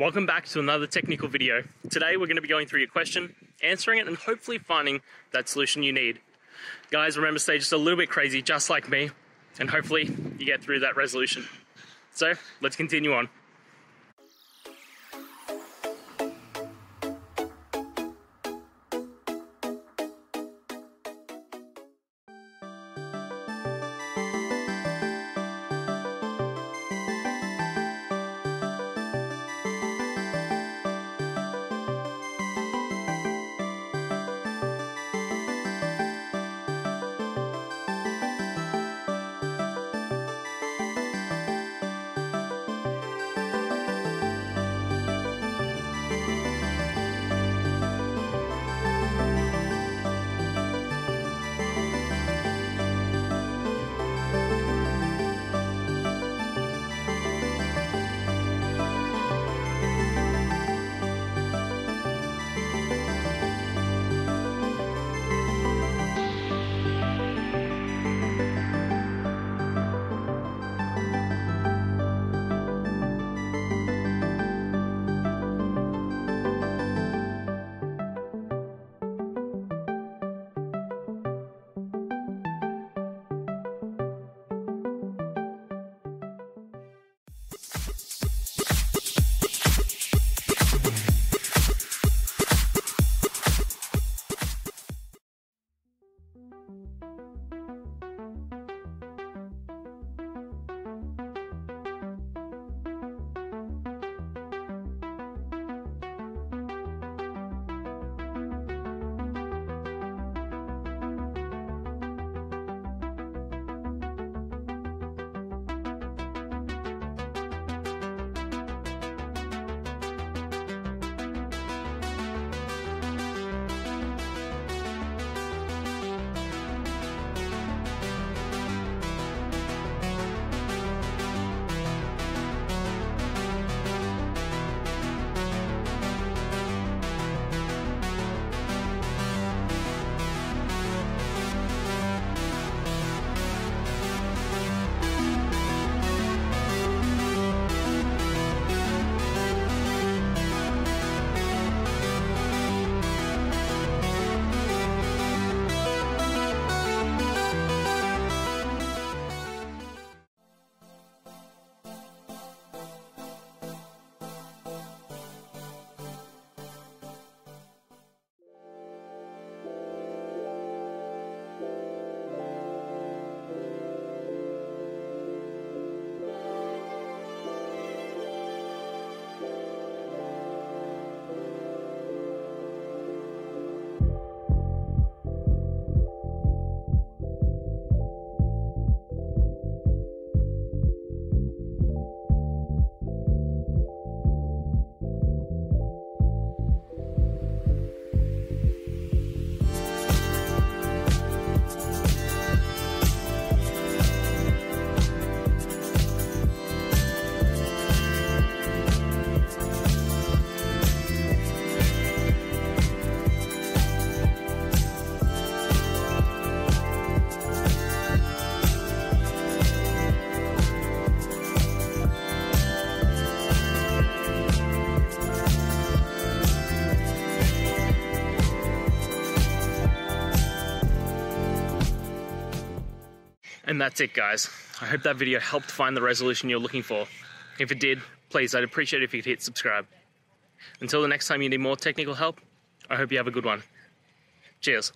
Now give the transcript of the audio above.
Welcome back to another technical video. Today we're going to be going through your question, answering it, and hopefully finding that solution you need. Guys, remember stay just a little bit crazy, just like me, and hopefully you get through that resolution. So let's continue on. And that's it guys. I hope that video helped find the resolution you're looking for. If it did, please I'd appreciate it if you could hit subscribe. Until the next time you need more technical help, I hope you have a good one. Cheers.